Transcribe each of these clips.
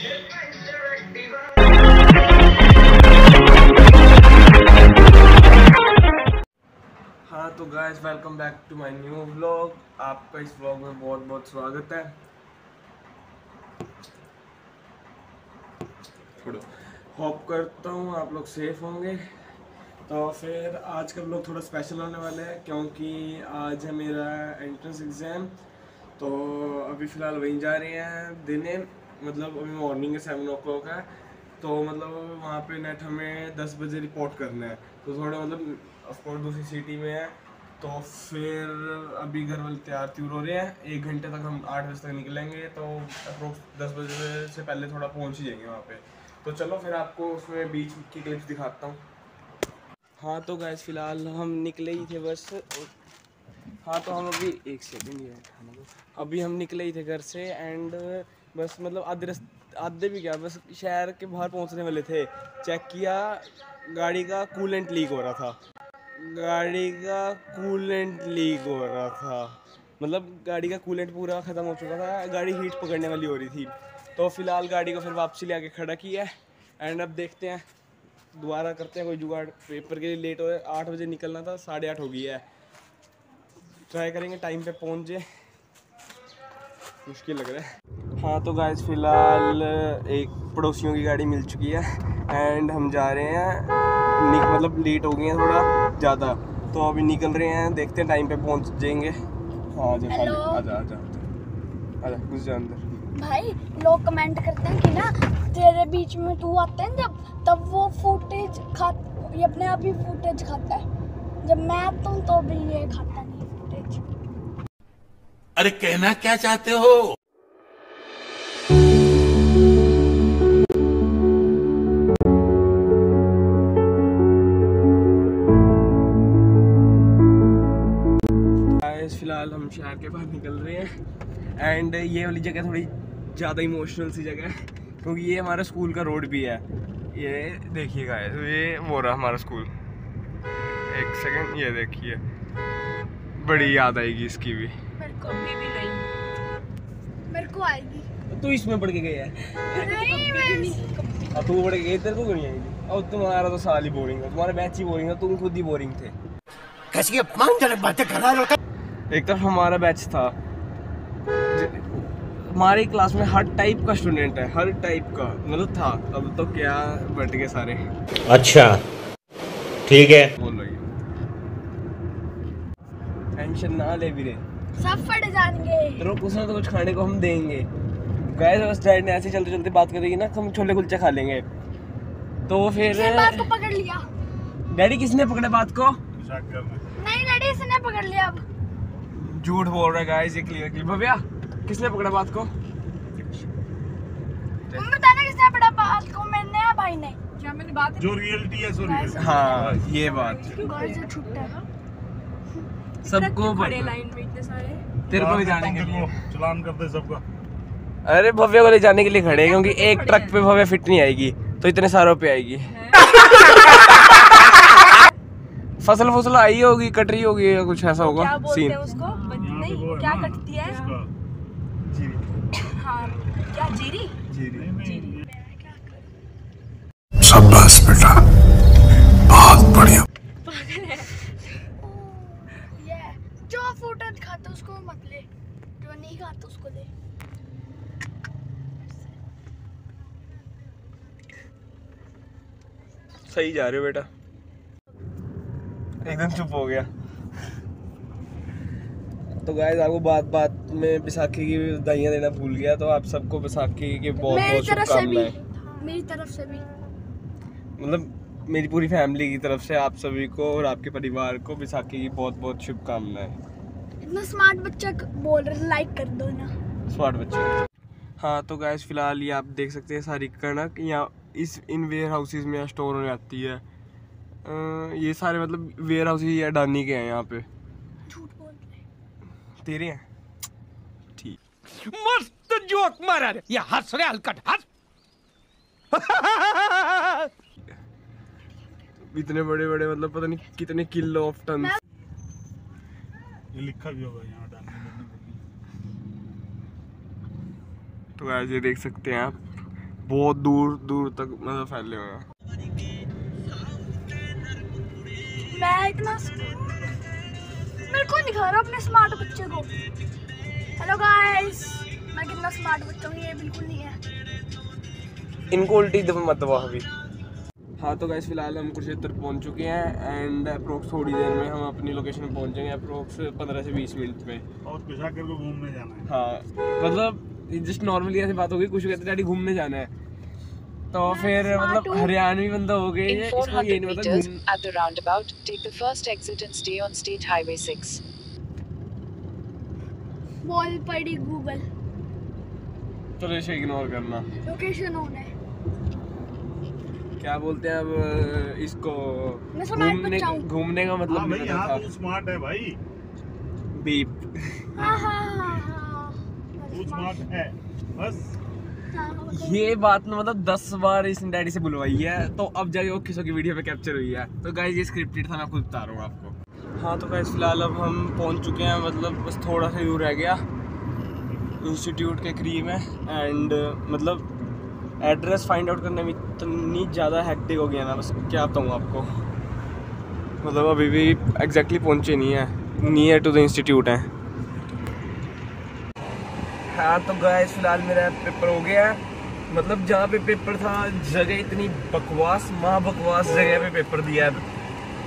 हाँ तो guys welcome back to my new vlog आपका इस व्लॉग में बहुत बहुत स्वागत है। होप करता हूँ, आप लोग सेफ़ होंगे। तो फिर आज का व्लॉग थोड़ा स्पेशल होने वाला है, क्योंकि आज है मेरा एंट्रेंस एग्ज़ाम तो अभी फ़िलहाल वहीं जा रहे हैं, दिने मतलब अभी मॉर्निंग है सेवन ओ क्लॉक है तो मतलब वहाँ पे नेट हमें दस बजे रिपोर्ट करना है। तो थोड़ा मतलब ऑफकोर्स दूसरी सिटी में है तो फिर अभी घर वाले तैयार त्यूर हो रहे हैं। एक घंटे तक हम आठ बजे तक निकलेंगे तो अप्रोक्स दस बजे से पहले थोड़ा पहुँच ही जाएँगे वहाँ पे। तो चलो फिर आपको उसमें बीच की क्लिप्स दिखाता हूँ। हाँ तो गैस फ़िलहाल हम निकले ही थे बस। हाँ तो हम अभी एक सेकंड ये अभी हम निकले ही थे घर से एंड बस मतलब आधे रस्त आधे भी क्या, बस शहर के बाहर पहुँचने वाले थे। चेक किया, गाड़ी का कूलेंट लीक हो रहा था। गाड़ी का कूलेंट लीक हो रहा था। मतलब गाड़ी का कूलेंट पूरा ख़त्म हो चुका था, गाड़ी हीट पकड़ने वाली हो रही थी। तो फ़िलहाल गाड़ी को फिर वापसी ले आके खड़ा किया एंड अब देखते हैं, दोबारा करते हैं कोई जुगाड़। पेपर के लिए लेट हो, आठ बजे निकलना था, साढ़े आठ हो गई है। ट्राई करेंगे टाइम पे पहुँच। जाए मुश्किल लग रहा है। हाँ तो गाइस फ़िलहाल एक पड़ोसियों की गाड़ी मिल चुकी है एंड हम जा रहे हैं। निक मतलब लेट हो गए हैं थोड़ा ज़्यादा। तो अभी निकल रहे हैं देखते हैं टाइम पे पहुँच जाएँगे। हाँ आजा? आजा आजा आजा। आजा घुस जा अंदर। भाई लोग कमेंट करते हैं कि ना तेरे बीच में तू आता है जब? तब वो फुटेज खा ये अपने आप ही फुटेज खाता है। जब मैं आता हूँ तो भी ये खाता अरे कहना क्या चाहते हो? फ़िलहाल हम शहर के बाहर निकल रहे हैं। एंड ये वाली जगह थोड़ी ज़्यादा इमोशनल सी जगह है, क्योंकि ये हमारा स्कूल का रोड भी है। ये देखिए गाइस ये वो रहा हमारा स्कूल एक सेकंड ये देखिए। बड़ी याद आएगी इसकी भी। मेरे को भी, भी नहीं। मेरे को आएगी। तू इसमें पढ़ के गया है। नहीं मैं अब तू पढ़ के गई तेरे को क्यों नहीं आएगी? और तुम्हारा तो साल ही बोरिंग है तुम्हारा बैच ही बोरिंग है तुम खुद ही बोरिंग थे। कैसी अपमानजनक बातें कर रहा है एक तरफ़ हमारा बैच था। हमारी क्लास में हर टाइप का स्टूडेंट है हर टाइप का। मतलब था अब तो क्या बट गए सारे। अच्छा ठीक है। बोल रही टेंशन ना ले वीरे। सब फट जाएँगे। तेरे को कुछ ना तो कुछ खाने को हम देंगे। गैस बस डैड ने ऐसे चलते चलते बात करेगी ना हम छोले कुलचे खा लेंगे। तो फिर बात को पकड़ लिया? डैडी किसने पकड़ा बात को? नहीं डैडी इसने पकड़ लिया अब। झूठ बोल रहा है गाइस ये क्लियर क्लियर भव्या किसने पकड़ा बात को? तुम बताना किसने पकड़ा बात को? मैंने या भाई ने? क्या मैंने बात जो रियलिटी है सो हाँ। ये बात। से छुट्टा है। सबको खड़े लाइन में इतने सारे। तेरे को भी जाने के लिए। चलान करते सबका। अरे भव्य को ले जाने के लिए खड़े हैं क्योंकि एक ट्रक पे भव्य फिट नहीं आएगी तो इतने सारों पे आएगी। फ़सल फ़सल आई होगी कट रही होगी या कुछ ऐसा होगा? बोलते सीन हैं उसको? नहीं क्या कटती है? हाँ क्या जीरी? शाबाश बेटा। बहुत बढ़िया ये जो फुटेज खाता उसको मत ले खाता उसको ले। सही जा रहे हो बेटा। एकदम चुप हो गया। तो गाइस आपको बात बात में बैसाखी की बधाइयाँ देना भूल गया तो आप सबको बैसाखी की बहुत बहुत शुभकामनाएँ। मेरी तरफ़ से भी। मतलब मेरी पूरी फैमिली की तरफ़ से आप सभी को और आपके परिवार को बैसाखी की बहुत बहुत शुभकामनाएँ। इतना स्मार्ट बच्चा बोल रहे लाइक कर दो ना। स्मार्ट बच्चे। हाँ तो गैस फ़िलहाल ये आप देख सकते हैं सारी कणक। यहाँ इस इन वेयर हाउसेज में स्टोर होने आती है। अ, ये सारे मतलब वेयर हाउसेज ये अडानी के हैं यहाँ पे। झूठ बोल रहे तेरे हैं? ठीक। मस्त जोक मारा रे। या हंस रे हलकट हंस। इतने बड़े बड़े मतलब पता नहीं कितने किलो ऑफ़ टन ये लिखा भी होगा यहाँ डालने तो ये देख सकते हैं आप बहुत दूर दूर तक मतलब फैले हुए हैं। मैं इतना मेरे को नहीं खा रहा अपने स्मार्ट बच्चे को। हेलो गाइस मैं कितना स्मार्ट बच्चा हूँ ये बिल्कुल नहीं है। इनको उल्टी दफ़ा मत दबा अभी। हाँ तो गैस फ़िलहाल हम कुरुक्षेत्र पहुँच चुके हैं एंड अप्रोक्स थोड़ी देर में हम अपनी लोकेशन में पहुँच जाएँगे अप्रोक्स पंद्रह से बीस मिनट में। और कुशागर को घूमने जाना है। हाँ मतलब जस्ट नॉर्मली ऐसी बात हो गई कुछ कहते डैडी घूमने जाना है। तो फिर मतलब हरियाणवी बंदा हो गए इसको ये नहीं पता meters, घूम at the roundabout, take the first exit and stay on State 6. बोल पड़ी गूगल चलो इसे इग्नोर करना। लोकेशन ऑन है। क्या बोलते हैं अब इसको घूमने घूमने का हाँ मतलब भाई नहीं यहाँ पता तू स्मार्ट है भाई। बीप। हाँ हाँ हाँ हाँ। तू स्मार्ट है बस। हाँ, ये बात ना मतलब दस बार इस डैडी से बुलवाई है तो अब जाके वो किसों की वीडियो में कैप्चर हुई है। तो गाइस ये स्क्रिप्टेड था मैं खुद बता रहा हूँ आपको। हाँ तो गाइस फ़िलहाल अब हम पहुँच चुके हैं मतलब बस थोड़ा सा दूर रह गया। इंस्टीट्यूट के करीब है एंड मतलब एड्रेस फाइंड आउट करने में इतनी ज़्यादा हैक्टिक हो गया ना बस क्या बताऊँ आपको। मतलब अभी भी एग्जैक्टली पहुँचे नहीं है नियर टू द इंस्टीट्यूट है। हाँ तो गाय फ़िलहाल मेरा पेपर हो गया है। मतलब जहाँ पे पेपर था जगह इतनी बकवास माँ बकवास जगह पे पेपर दिया है।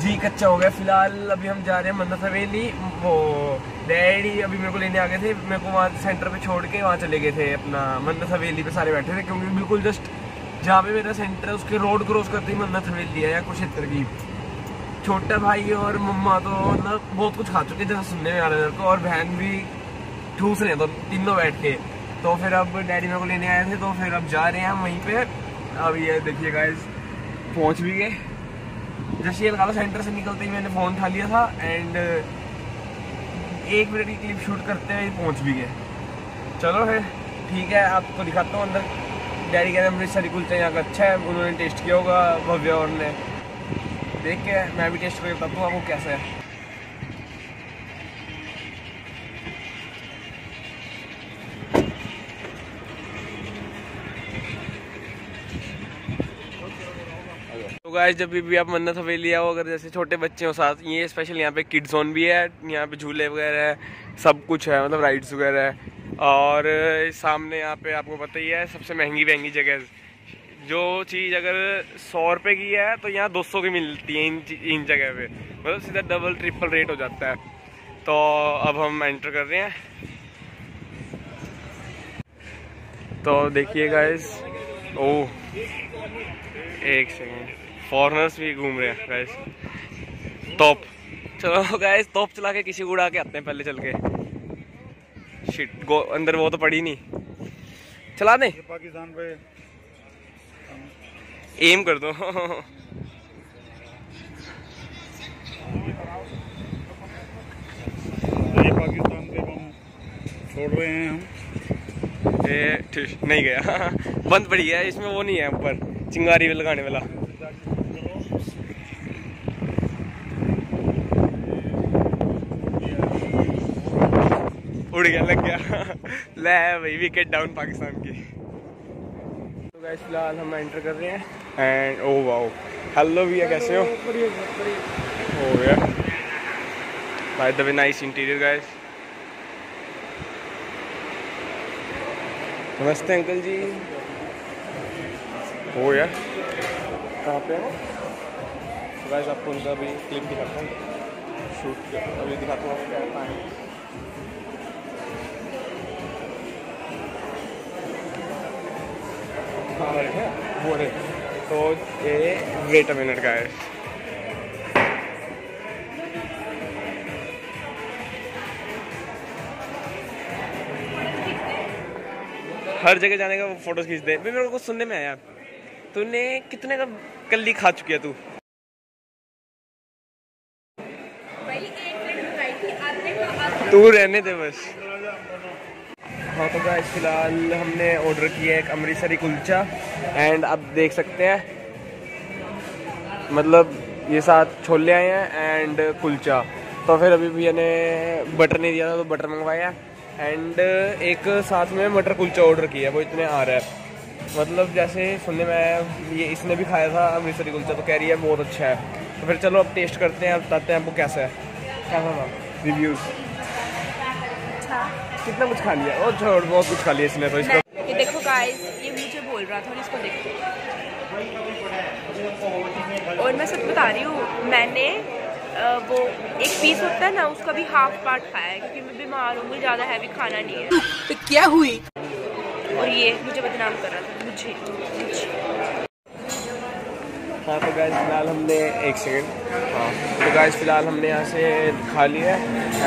जी कच्चा हो गया फ़िलहाल। अभी हम जा रहे हैं मन्नत हवेली। वो डैडी अभी मेरे को लेने आ गए थे। मेरे को वहाँ सेंटर पे छोड़ के वहाँ चले गए थे अपना मन्नत हवेली पे सारे बैठे थे, क्योंकि बिल्कुल जस्ट जहाँ पे मेरा सेंटर है, उसके रोड क्रॉस करते ही मन्नत हवेली है या कुरुक्षेत्र की छोटा भाई और मम्मा तो मतलब बहुत कुछ खा चुके जैसे सुनने में आ रहा है को, और बहन भी ठूस रहे तो तीनों बैठ के। तो फिर अब डैडी मेरे को लेने आए थे तो फिर अब जा रहे हैं हम वहीं पे। अब ये देखिए गाइस पहुँच भी गए। जैसे ये लगा सेंटर से निकलते ही मैंने फ़ोन उठा लिया था एंड एक मिनट की क्लिप शूट करते हुए पहुँच भी गए। चलो फिर, ठीक है, आपको दिखाता हूँ अंदर। डैडी कहते हैं अमृतसरी कुलचा यहाँ का अच्छा है, उन्होंने टेस्ट किया होगा, भव्य और ने। देख के मैं भी टेस्ट करके बताता हूँ आपको कैसा है। तो गाइस जब भी आप मन्नत हवेली आओ, अगर जैसे छोटे बच्चे हो साथ, ये स्पेशल यहाँ पे किड जोन भी है, यहाँ पे झूले वगैरह है, सब कुछ है मतलब राइड्स वगैरह है। और सामने यहाँ पे आपको पता ही है, सबसे महँगी महँगी जगह जो चीज़ अगर सौ रुपये की है तो यहाँ दो सौ की मिलती है इन इन जगह पे। मतलब सीधा डबल ट्रिपल रेट हो जाता है। तो अब हम एंटर कर रहे हैं। तो देखिए गाइस ओह, एक सेकेंड फॉरनर्स भी घूम रहे हैं गाइस टॉप चलो गाइस टॉप चला के किसी को उड़ा के आते हैं पहले चल के. शिट गो अंदर वो तो पड़ी नहीं. चला दें. पाकिस्तान पे एम कर दो. ये पाकिस्तान पे हम छोड़ रहे हैं हम. ए ठीक नहीं गया. बंद पड़ी है इसमें वो नहीं है ऊपर. चिंगारी भी लगाने वाला. गया लग गया। ले भाई विकेट डाउन पाकिस्तान की। तो गाइस फ़िलहाल हम एंटर कर रहे हैं। एंड ओ वाओ हेलो भैया कैसे हो? हो गया by the way nice interior guys नमस्ते अंकल जी। हो गया कहाँ पे हो? गाइस आपको उनका भी क्लिप दिखाता हूँ। शूट अभी दिखाता हूँ। आपको क्या है हाँ रहे वो रहे तो ये वेट अ मिनट का है। हर जगह जाने का फ़ोटोज़ खींच दे। मेरे को सुनने में आया। तूने कितने का कल्ली खा चुकी है तू? तू रहने दे बस। हाँ तो गाइस फ़िलहाल हमने ऑर्डर किया है एक अमृतसरी कुलचा एंड आप देख सकते हैं मतलब ये साथ छोले आए हैं एंड कुलचा। तो फिर अभी भैया ने बटर नहीं दिया था तो बटर मंगवाया एंड एक साथ में मटर कुलचा ऑर्डर किया है वो इतने आ रहा है। मतलब जैसे सुनने में ये इसने भी खाया था अमृतसरी कुलचा तो कह रही है बहुत अच्छा है। तो फिर चलो अब टेस्ट करते हैं बताते हैं आपको कैसा है। कैसा था? रिव्यूज़ कितना कुछ खा लिया? और छोड़ बहुत कुछ खा लिया इसने तो इसको। ये देखो गाइस ये मुझे बोल रहा था और इसको देखो। और मैं सच बता रही हूँ मैंने वो एक पीस होता है ना उसका भी हाफ़ पार्ट खाया है क्योंकि मैं बीमार हूँ मुझे ज़्यादा हैवी खाना नहीं है। तो क्या हुई? और ये मुझे बदनाम कर रहा था मुझे मुझे। हाँ तो गैस फ़िलहाल हमने एक सेकंड हाँ तो गैस फ़िलहाल हमने यहाँ से खा लिया है।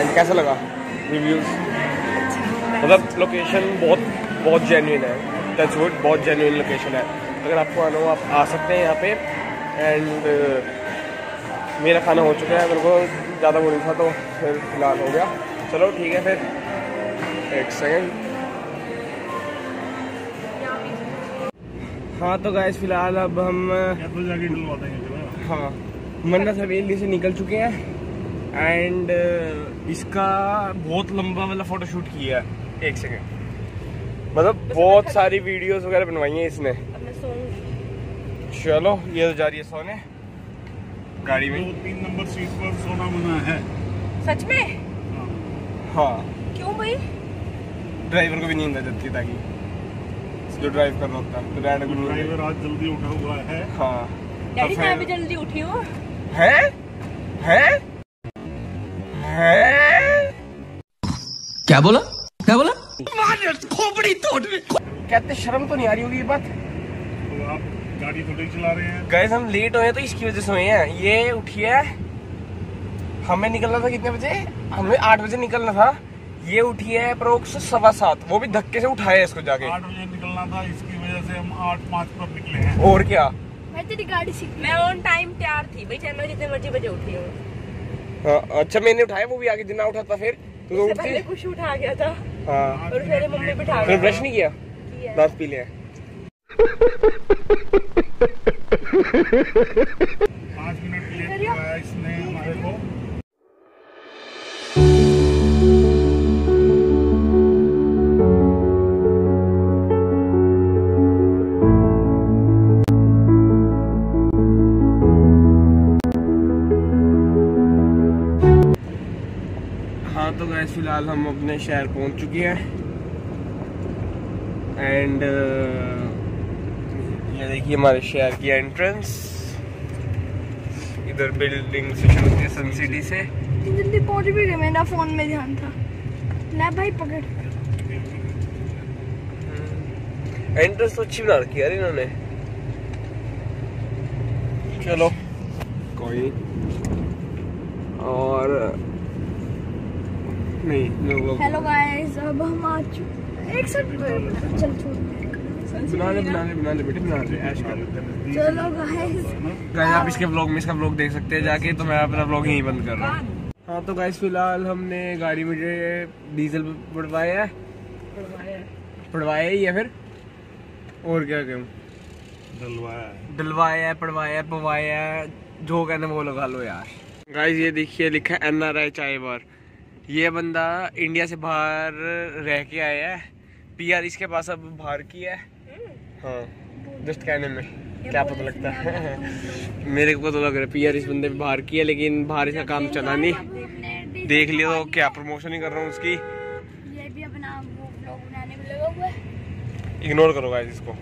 एंड कैसा लगा? रिव्यूज़ मतलब लोकेशन बहुत बहुत जेन्यून है। टच वुड बहुत जेन्यून लोकेशन है। अगर आपको आना हो, आप आ सकते हैं यहाँ पे। एंड मेरा खाना हो चुका है। मेरे को ज़्यादा नहीं था तो फिर फ़िलहाल हो गया। चलो, ठीक है फिर। एक सेकंड हाँ तो गाय फ़िलहाल अब हम डलवा हाँ मन्नत हवेली से निकल चुके हैं। एंड इसका बहुत लंबा वाला फ़ोटोशूट किया है। एक सेकंड मतलब बहुत सारी वीडियोस वगैरह बनवाई हैं इसने। अब मैं सोऊँगी। चलो ये तो जा रही है सोने। गाड़ी दो में तीन नंबर सीट पर सोना मना है। सच में? हाँ। क्यों भाई? ड्राइवर को भी नींद आ जाती है ताकि जो ड्राइव कर रहा होता है तो ड्राइवर आज जल्दी उठा हुआ है। हाँ। डैडी तो मैं भी जल्दी उठी हूँ। है? है? है? क्या बोला? क्या बोला? खोपड़ी तोड़ कहते शर्म तो नहीं आ रही होगी ये बात? तो आप गाड़ी थोड़ी चला रहे हैं। गैस हम लेट हुए तो इसकी वजह से हुए हैं। ये उठी है हमें निकलना था कितने बजे? हमें आठ बजे निकलना था। ये उठी है अप्रोक्स सवा सात। वो भी धक्के से उठाया इसको जाके। आठ बजे निकलना था इसकी वजह से हम आठ पाँच पर निकले हैं। और क्या? मैं तेरी गाड़ी सीख मैं ऑन टाइम तैयार थी। भाई चाहे मैं जितने मर्ज़ी बजे उठी हूँ। हाँ, अच्छा मैंने उठाया वो भी आगे जितना उठाता फिर। तो इससे पहले कुछ उठा गया था। हाँ। और फिर मम्मी बिठा फिर ब्रश नहीं किया? किया। दांत पी लिया फ़िलहाल हम अपने शहर पहुँच चुके हैं। एंड ये देखिए हमारे शहर की एंट्रेंस इधर बिल्डिंग से शुरू होती है सन सिटी से। जल्दी पहुँच भी गए मेरा फ़ोन में ध्यान था। ले भाई पकड़। एंट्रेंस तो अच्छी बना रखी है यार इन्होंने। चलो। कोई और नहीं हेलो गाइस अब हम आ चुके एक सेकंड चल छोड़ बना ले बना ले बना ले बेटे बना ले ऐश कर। चलो गाइस गाइस आप इसके ब्लॉग में इसका ब्लॉग देख सकते हैं जाके तो मैं अपना ब्लॉग यहीं बंद कर रहा हूँ। हाँ तो गाइस फ़िलहाल हमने गाड़ी में जो डीजल पड़वाया है। पड़वाया ही। है फिर। और क्या कहूँ? डलवाया डलवाया पड़वाया पवाया जो कहने वो लगा लो यार। गाइस ये देखिए लिखा है एन आर आई चाय बार। ये बंदा इंडिया से बाहर रह के आया है। पी आर इसके पास अब बाहर की है। हाँ जस्ट कहने में। क्या पता लगता है। मेरे को तो लग रहा है पी आर इस बंदे बाहर की है लेकिन बाहर इसका काम चला नहीं। देख लिया तो क्या प्रमोशन ही कर रहा हूँ उसकी। ये भी अपना वो ब्लॉग बनाने में लगा हुआ इग्नोर करो गाइस इसको।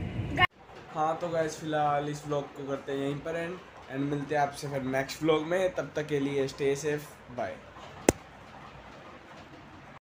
हाँ तो गाइस फ़िलहाल इस व्लॉग को करते हैं यहीं पर एंड एंड मिलते हैं आपसे फिर नेक्स्ट व्लॉग में। तब तक के लिए स्टे सेफ़ बाय